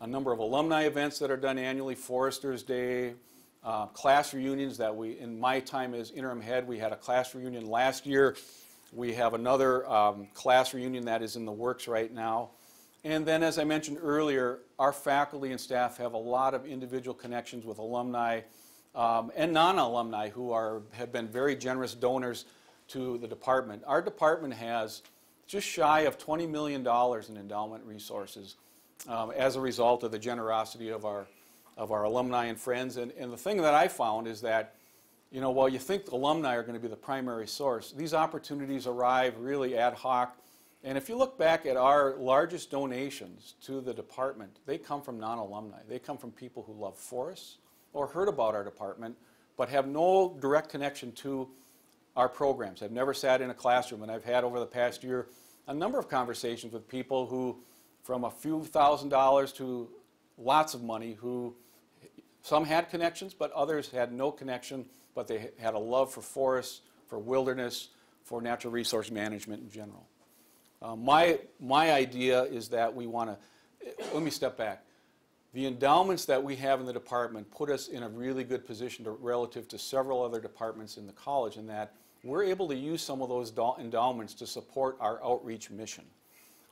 A number of alumni events that are done annually, Foresters Day, uh, class reunions that we, in my time as interim head, we had a class reunion last year. We have another um, class reunion that is in the works right now. And then, as I mentioned earlier, our faculty and staff have a lot of individual connections with alumni um, and non-alumni who are, have been very generous donors to the department. Our department has just shy of $20 million in endowment resources um, as a result of the generosity of our, of our alumni and friends. And, and the thing that I found is that, you know, while you think alumni are going to be the primary source, these opportunities arrive really ad hoc. And if you look back at our largest donations to the department, they come from non-alumni. They come from people who love forests or heard about our department, but have no direct connection to our programs. I've never sat in a classroom, and I've had over the past year a number of conversations with people who, from a few thousand dollars to lots of money, who some had connections, but others had no connection, but they had a love for forests, for wilderness, for natural resource management in general. Uh, my, my idea is that we want to, let me step back. The endowments that we have in the department put us in a really good position to, relative to several other departments in the college in that we're able to use some of those endowments to support our outreach mission.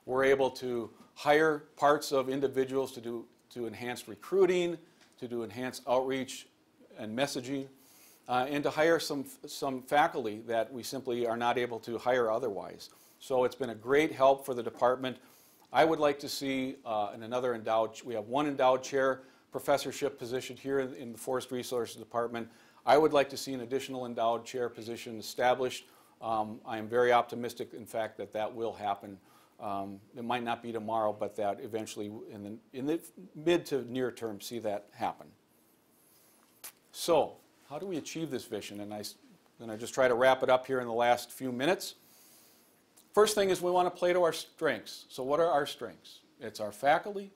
We're able to hire parts of individuals to do to enhance recruiting, to do enhanced outreach and messaging, uh, and to hire some some faculty that we simply are not able to hire otherwise. So it's been a great help for the department. I would like to see uh, in another endowed, we have one endowed chair professorship position here in, in the Forest Resources Department. I would like to see an additional endowed chair position established. Um, I am very optimistic, in fact, that that will happen. Um, it might not be tomorrow, but that eventually, in the, in the mid to near term, see that happen. So, how do we achieve this vision? And I, and I just try to wrap it up here in the last few minutes. First thing is we want to play to our strengths. So what are our strengths? It's our faculty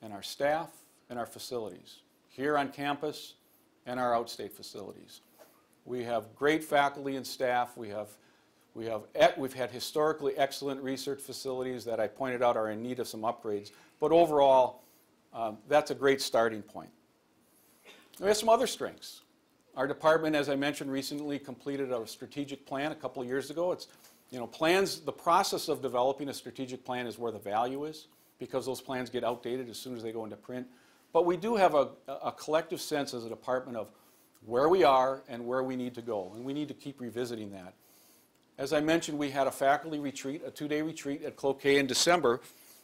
and our staff and our facilities here on campus and our outstate facilities. We have great faculty and staff. We have, we have, we've had historically excellent research facilities that I pointed out are in need of some upgrades. But overall, um, that's a great starting point. We have some other strengths. Our department, as I mentioned, recently completed a strategic plan a couple of years ago. It's, you know, plans, the process of developing a strategic plan is where the value is because those plans get outdated as soon as they go into print. But we do have a, a collective sense as a department of where we are and where we need to go, and we need to keep revisiting that. As I mentioned, we had a faculty retreat, a two-day retreat at Cloquet in December,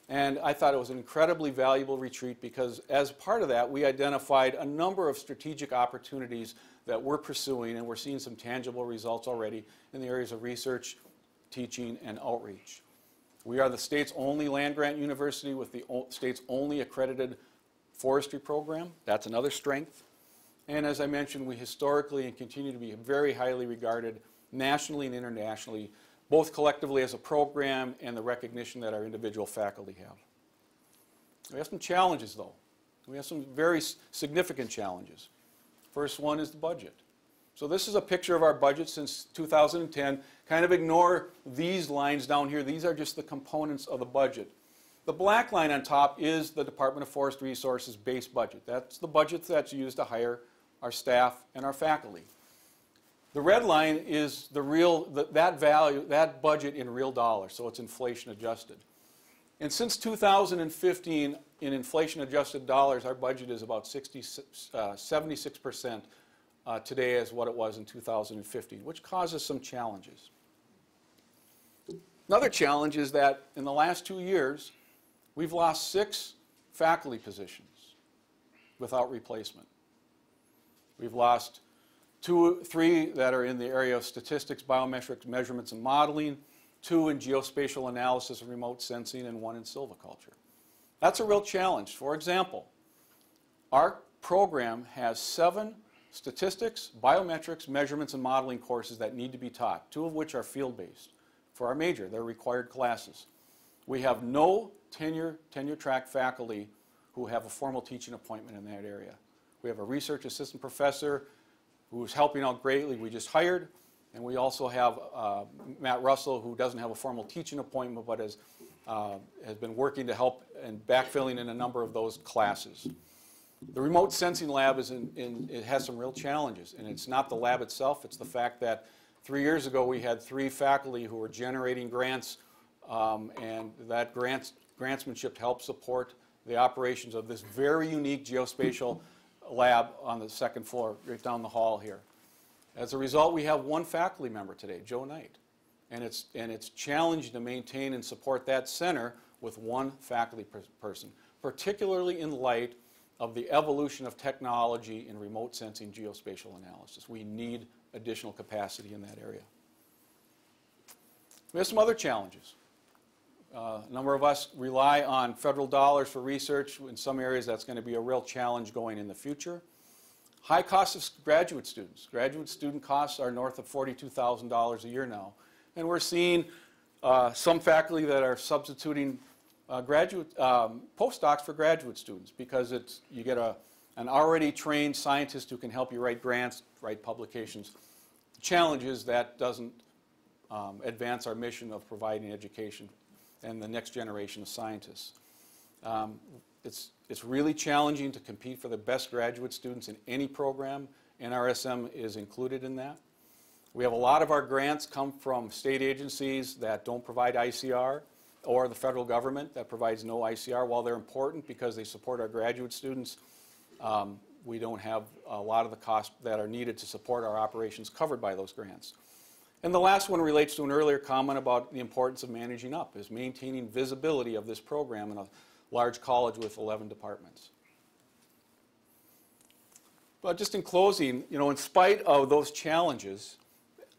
and I thought it was an incredibly valuable retreat because as part of that, we identified a number of strategic opportunities that we're pursuing, and we're seeing some tangible results already in the areas of research, teaching, and outreach. We are the state's only land-grant university with the state's only accredited forestry program. That's another strength. And as I mentioned, we historically and continue to be very highly regarded nationally and internationally, both collectively as a program and the recognition that our individual faculty have. We have some challenges, though. We have some very significant challenges. First one is the budget. So this is a picture of our budget since 2010. Kind of ignore these lines down here. These are just the components of the budget. The black line on top is the Department of Forest Resources base budget. That's the budget that's used to hire our staff and our faculty. The red line is the real, th- that value, that budget in real dollars, so it's inflation adjusted. And since 2015, in inflation adjusted dollars, our budget is about 60, uh, 76% uh, today as what it was in 2015, which causes some challenges. Another challenge is that in the last two years, we've lost six faculty positions without replacement. We've lost two, three that are in the area of statistics, biometrics, measurements, and modeling, two in geospatial analysis and remote sensing, and one in silviculture. That's a real challenge. For example, our program has seven statistics, biometrics, measurements, and modeling courses that need to be taught, two of which are field-based. For our major, they're required classes. We have no tenure, tenure track faculty who have a formal teaching appointment in that area. We have a research assistant professor who is helping out greatly, we just hired. And we also have uh, Matt Russell, who doesn't have a formal teaching appointment, but has, uh, has been working to help and backfilling in a number of those classes. The remote sensing lab is in, in, it has some real challenges, and it's not the lab itself, it's the fact that three years ago we had three faculty who were generating grants, um, and that grants, grantsmanship helped support the operations of this very unique geospatial lab on the second floor, right down the hall here. As a result, we have one faculty member today, Joe Knight. And it's, and it's challenging to maintain and support that center with one faculty per- person, particularly in light of the evolution of technology in remote sensing geospatial analysis. We need additional capacity in that area. We have some other challenges. Uh, a number of us rely on federal dollars for research. In some areas, that's going to be a real challenge going in the future. High costs of graduate students. Graduate student costs are north of $42,000 a year now. And we're seeing uh, some faculty that are substituting uh, graduate, um, postdocs for graduate students because it's, you get a, an already trained scientist who can help you write grants, write publications. The challenge is that doesn't um, advance our mission of providing education and the next generation of scientists. Um, it's, it's really challenging to compete for the best graduate students in any program. NRSM is included in that. We have a lot of our grants come from state agencies that don't provide ICR or the federal government that provides no ICR. While they're important because they support our graduate students, um, we don't have a lot of the costs that are needed to support our operations covered by those grants. And the last one relates to an earlier comment about the importance of managing up, is maintaining visibility of this program in a large college with 11 departments. But just in closing, you know, in spite of those challenges,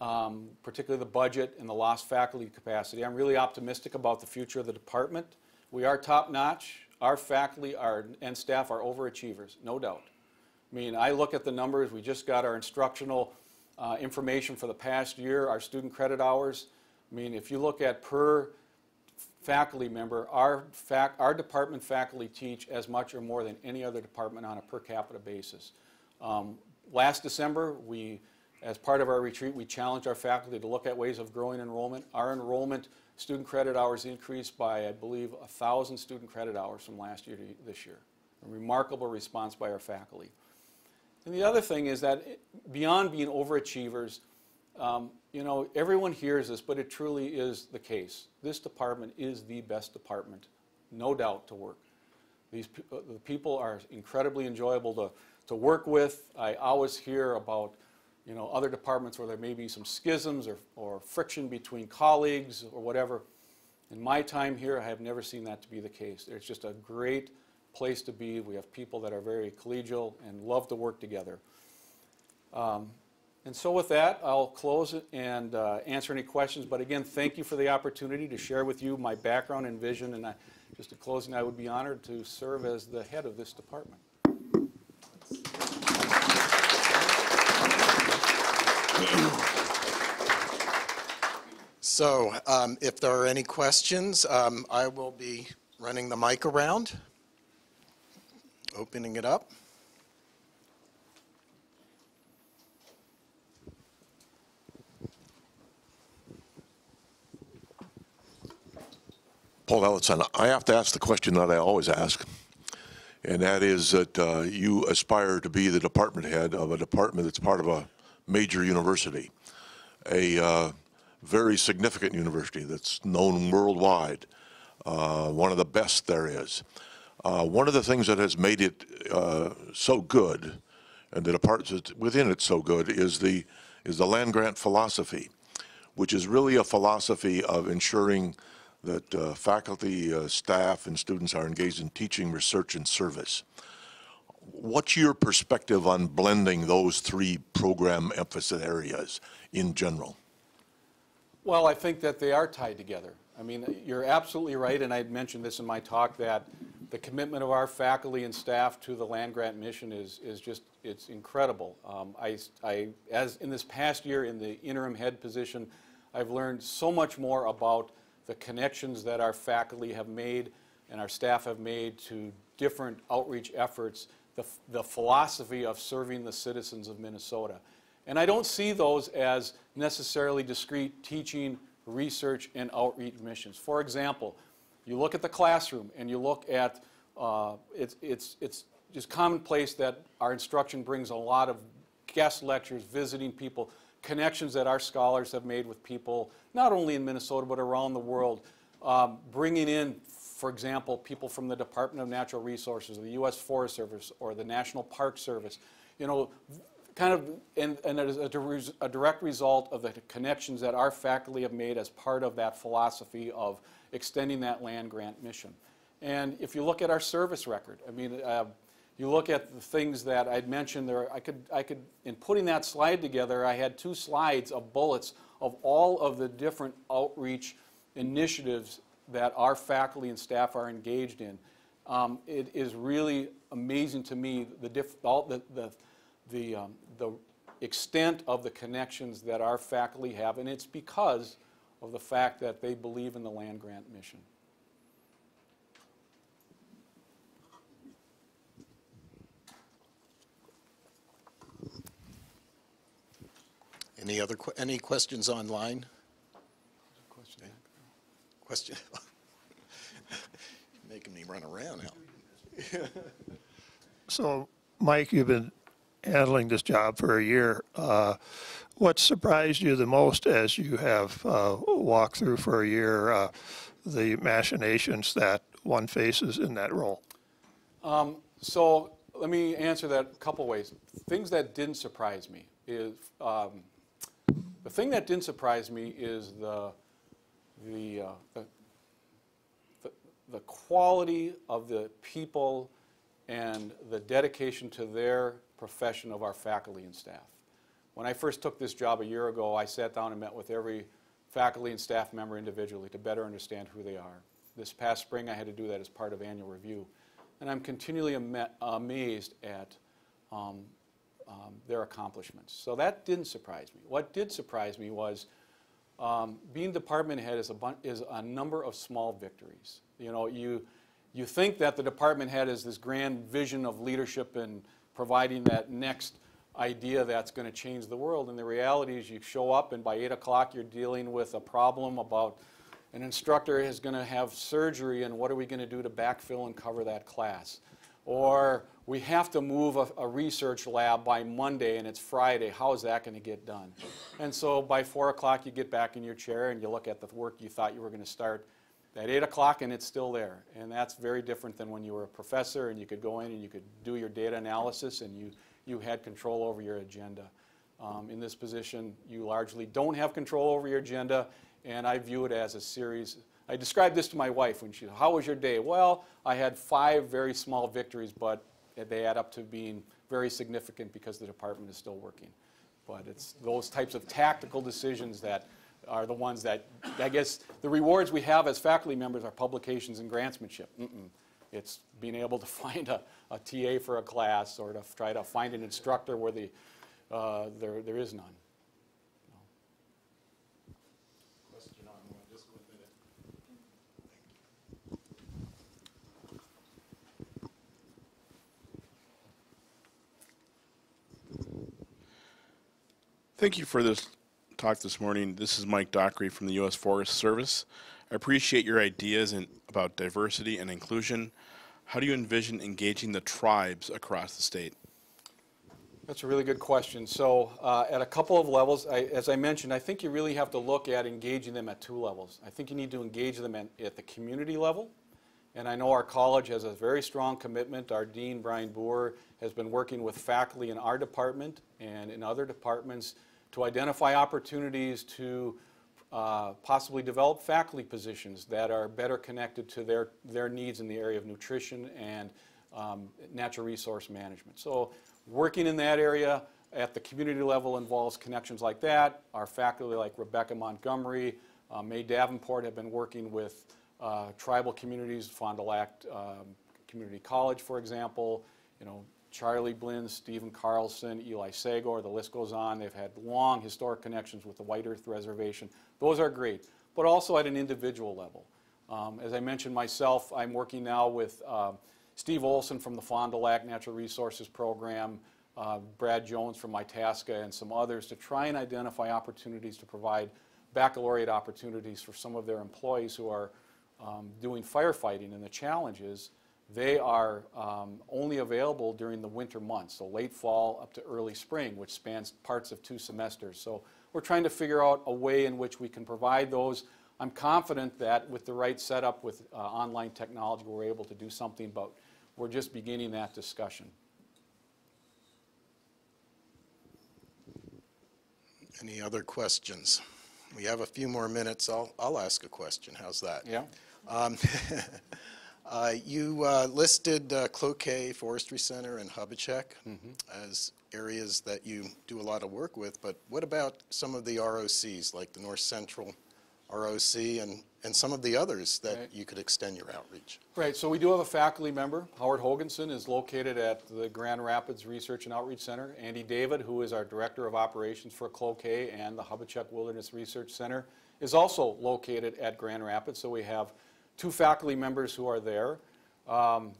um, particularly the budget and the lost faculty capacity, I'm really optimistic about the future of the department. We are top notch. Our faculty are, and staff are overachievers, no doubt. I mean, I look at the numbers. We just got our instructional uh, information for the past year, our student credit hours. I mean, if you look at per faculty member, our, fac our department faculty teach as much or more than any other department on a per capita basis. Um, last December, we, as part of our retreat, we challenged our faculty to look at ways of growing enrollment. Our enrollment student credit hours increased by, I believe, 1,000 student credit hours from last year to this year. A remarkable response by our faculty. And the other thing is that beyond being overachievers, um, you know, everyone hears this, but it truly is the case. This department is the best department, no doubt, to work. These uh, the people are incredibly enjoyable to, to work with. I always hear about, you know, other departments where there may be some schisms or, or friction between colleagues or whatever. In my time here, I have never seen that to be the case. It's just a great place to be. We have people that are very collegial and love to work together. Um, and so with that, I'll close it and uh, answer any questions. But again, thank you for the opportunity to share with you my background and vision. And I, just in closing, I would be honored to serve as the head of this department. So um, if there are any questions, um, I will be running the mic around, opening it up. Paul Ellefson, I have to ask the question that I always ask, and that is that uh, you aspire to be the department head of a department that's part of a major university, a uh, very significant university that's known worldwide, uh, one of the best there is. Uh, one of the things that has made it uh, so good, and the departments within it so good, is the is the land grant philosophy, which is really a philosophy of ensuring that uh, faculty, uh, staff, and students are engaged in teaching, research, and service. What's your perspective on blending those three program emphasis areas in general? Well, I think that they are tied together. I mean, you're absolutely right, and I mentioned this in my talk, that the commitment of our faculty and staff to the land grant mission is, is just, it's incredible. Um, I, I, as in this past year in the interim head position, I've learned so much more about the connections that our faculty have made and our staff have made to different outreach efforts, the, the philosophy of serving the citizens of Minnesota. And I don't see those as necessarily discrete teaching, research, and outreach missions. For example, you look at the classroom and you look at, uh, it's, it's, it's just commonplace that our instruction brings a lot of guest lectures, visiting people, connections that our scholars have made with people, not only in Minnesota, but around the world. Um, bringing in, for example, people from the Department of Natural Resources, the U.S. Forest Service, or the National Park Service. You know, kind of, and, and it is a, a direct result of the connections that our faculty have made as part of that philosophy of extending that land grant mission. And if you look at our service record, I mean, uh, you look at the things that I'd mentioned there, I could, I could, in putting that slide together, I had two slides of bullets of all of the different outreach initiatives that our faculty and staff are engaged in. Um, it is really amazing to me the, diff, all the, the, the, um, the extent of the connections that our faculty have, and it's because of the fact that they believe in the land grant mission. Any other, any questions online? Question? Making me run around now. So, Mike, you've been handling this job for a year. Uh, What surprised you the most as you have uh, walked through for a year uh, the machinations that one faces in that role? So let me answer that a couple ways. Things that didn't surprise me is um, the thing that didn't surprise me is the the, uh, the the the quality of the people and the dedication to their profession of our faculty and staff. When I first took this job a year ago, I sat down and met with every faculty and staff member individually to better understand who they are. This past spring, I had to do that as part of annual review. And I'm continually ama- amazed at um, um, their accomplishments. So that didn't surprise me. What did surprise me was um, being department head is a, is a number of small victories. You know, you, you think that the department head is this grand vision of leadership and providing that next idea that's going to change the world. And the reality is you show up and by 8 o'clock you're dealing with a problem about an instructor is going to have surgery and what are we going to do to backfill and cover that class? Or we have to move a, a research lab by Monday and it's Friday. How is that going to get done? And so by 4 o'clock you get back in your chair and you look at the work you thought you were going to start at 8 o'clock and it's still there. And that's very different than when you were a professor and you could go in and you could do your data analysis and you, you had control over your agenda. Um, in this position, you largely don't have control over your agenda, and I view it as a series. I described this to my wife when she, said, how was your day? Well, I had five very small victories, but they add up to being very significant because the department is still working. But it's those types of tactical decisions that are the ones that, I guess, the rewards we have as faculty members are publications and grantsmanship. Mm-mm. It's being able to find a, a TA for a class or to try to find an instructor where the, uh, there, there is none. Thank you for this talk this morning. This is Mike Dockry from the U.S. Forest Service. I appreciate your ideas in, about diversity and inclusion. How do you envision engaging the tribes across the state? That's a really good question. So, uh, at a couple of levels, I, as I mentioned, I think you really have to look at engaging them at two levels. I think you need to engage them at, at the community level, and I know our college has a very strong commitment. Our dean, Brian Buhr, has been working with faculty in our department and in other departments to identify opportunities to uh, possibly develop faculty positions that are better connected to their, their needs in the area of nutrition and um, natural resource management. So working in that area at the community level involves connections like that. Our faculty like Rebecca Montgomery, uh, Mae Davenport have been working with uh, tribal communities, Fond du Lac um, Community College, for example, you know, Charlie Blinn, Stephen Carlson, Eli Sagor, the list goes on. They've had long historic connections with the White Earth Reservation. Those are great, but also at an individual level. Um, as I mentioned myself, I'm working now with um, Steve Olson from the Fond du Lac Natural Resources Program, uh, Brad Jones from Itasca, and some others to try and identify opportunities to provide baccalaureate opportunities for some of their employees who are um, doing firefighting. And the challenge is they are um, only available during the winter months, so late fall up to early spring, which spans parts of two semesters. So we're trying to figure out a way in which we can provide those. I'm confident that with the right setup with uh, online technology, we're able to do something, but we're just beginning that discussion. Any other questions? We have a few more minutes. I'll, I'll ask a question. How's that? Yeah? Um, uh, You uh, listed uh, Cloquet Forestry Center and Hubachek as areas that you do a lot of work with, but what about some of the ROCs, like the North Central ROC and, and some of the others that Right. you could extend your outreach? Right, so we do have a faculty member. Howard Hoganson is located at the Grand Rapids Research and Outreach Center. Andy David, who is our Director of Operations for Cloquet and the Hubachek Wilderness Research Center, is also located at Grand Rapids. So we have two faculty members who are there. Um,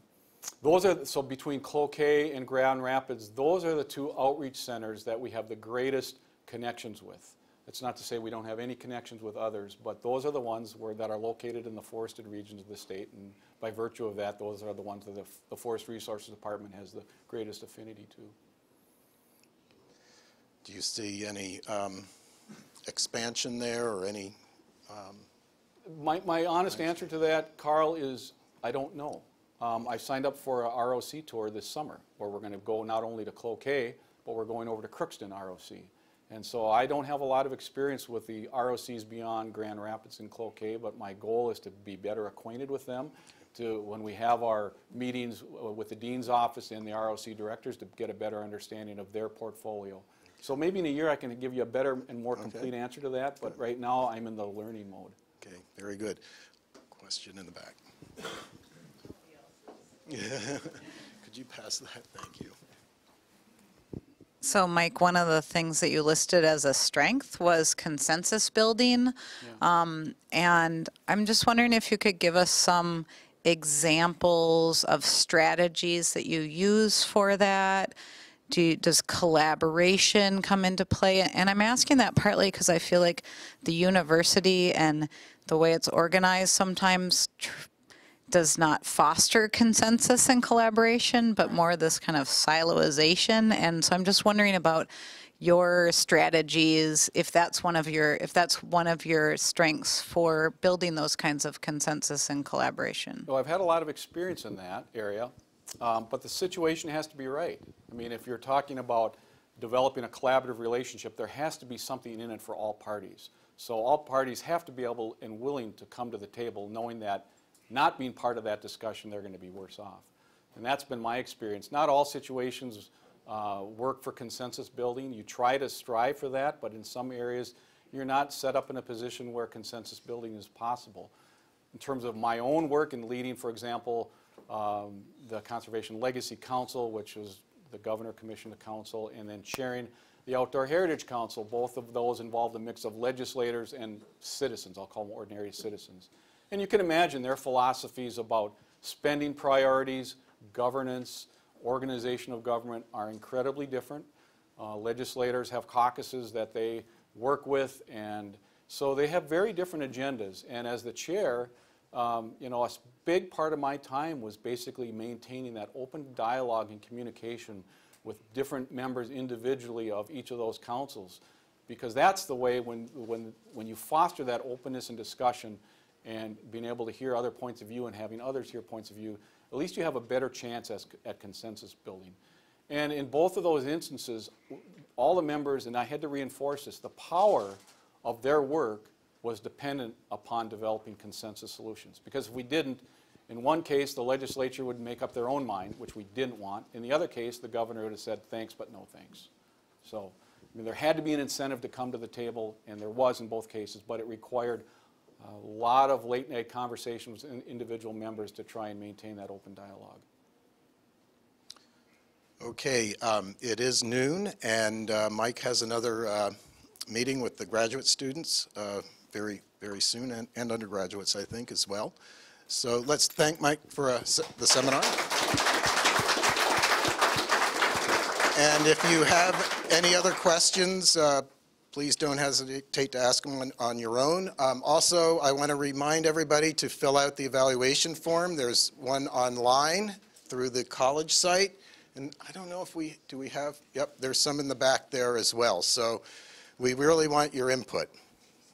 Those are, so between Cloquet and Grand Rapids, those are the two outreach centers that we have the greatest connections with. It's not to say we don't have any connections with others, but those are the ones where, that are located in the forested regions of the state, and by virtue of that, those are the ones that the, the Forest Resources Department has the greatest affinity to. Do you see any um, expansion there or any, My, my honest answer to that, Carl, is I don't know. Um, I signed up for a ROC tour this summer, where we're going to go not only to Cloquet, but we're going over to Crookston ROC. And so I don't have a lot of experience with the ROCs beyond Grand Rapids and Cloquet, but my goal is to be better acquainted with them, to, when we have our meetings uh, with the dean's office and the ROC directors, to get a better understanding of their portfolio. So maybe in a year I can give you a better and more complete answer to that, but right now I'm in the learning mode. Okay, very good. Question in the back. Yeah. Could you pass that? Thank you. So, Mike, one of the things that you listed as a strength was consensus building. Um, and I'm just wondering if you could give us some examples of strategies that you use for that. Do does collaboration come into play? And I'm asking that partly because I feel like the university and the way it's organized sometimes does not foster consensus and collaboration, but more this kind of siloization. And so I'm just wondering about your strategies, if that's one of your, if that's one of your strengths for building those kinds of consensus and collaboration. Well, I've had a lot of experience in that area, um, but the situation has to be right. I mean, if you're talking about developing a collaborative relationship, there has to be something in it for all parties. So all parties have to be able and willing to come to the table knowing that not being part of that discussion, they're going to be worse off. And that's been my experience. Not all situations uh, work for consensus building. You try to strive for that, but in some areas, you're not set up in a position where consensus building is possible in terms of my own work in leading, for example, um, the Conservation Legacy Council, which is the Governor commissioned the council, and then chairing the Outdoor Heritage Council. Both of those involved a mix of legislators and citizens, I'll call them ordinary citizens. And you can imagine their philosophies about spending priorities, governance, organization of government are incredibly different. Uh, legislators have caucuses that they work with, and so they have very different agendas. And as the chair, um, you know, a big part of my time was basically maintaining that open dialogue and communication with different members individually of each of those councils. Because that's the way when, when, when you foster that openness and discussion and being able to hear other points of view and having others hear points of view, at least you have a better chance as, at consensus building. And in both of those instances, all the members, and I had to reinforce this, the power of their work was dependent upon developing consensus solutions. Because if we didn't, In one case, the legislature would make up their own mind, which we didn't want. In the other case, the governor would have said, thanks, but no thanks. So, I mean, there had to be an incentive to come to the table, and there was in both cases, but it required a lot of late-night conversations with individual members to try and maintain that open dialogue. Okay, um, it is noon, and uh, Mike has another uh, meeting with the graduate students uh, very, very soon, and- and undergraduates, I think, as well. So let's thank Mike for uh, the seminar. And if you have any other questions, uh, please don't hesitate to ask them on- on your own. Um, Also, I want to remind everybody to fill out the evaluation form. There's one online through the college site. And I don't know if we, do we have, yep, there's some in the back there as well. So we really want your input.